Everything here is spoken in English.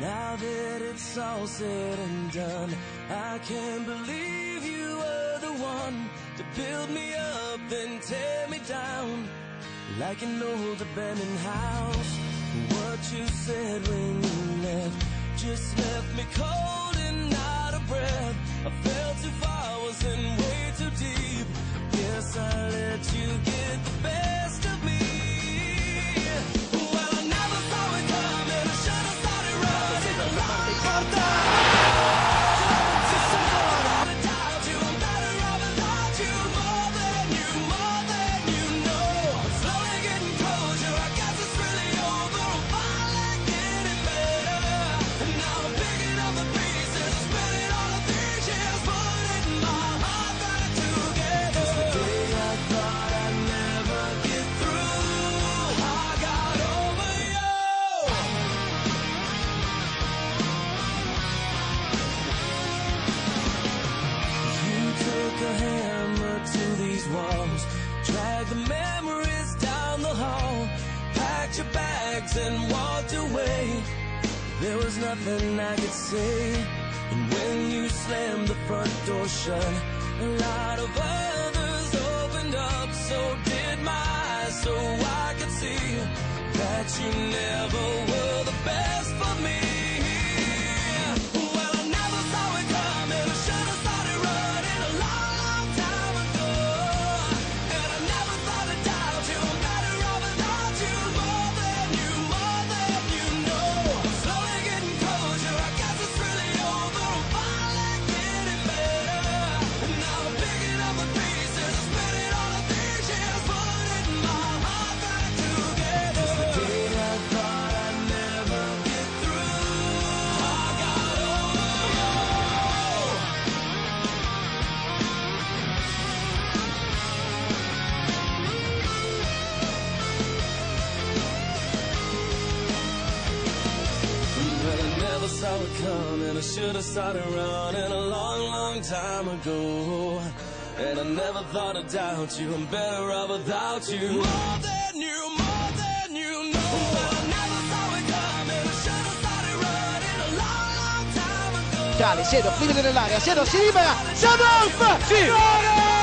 Now that it's all said and done, I can't believe you were the one to build me up, then tear me down like an old abandoned house. What you said when you left just left me cold and out of breath. I fell too far, was in way and walked away. There was nothing I could say. And when you slammed the front door shut, a lot of others it coming. I should have started running a long, long time ago. And I never thought I'd doubt you. I'm better off without you. More than you, more than you know. But I never saw it coming. I should have started running a long, long time ago. Cali, Seedorf, limite nell'area, Seedorf si libera, Seedorf! Sì!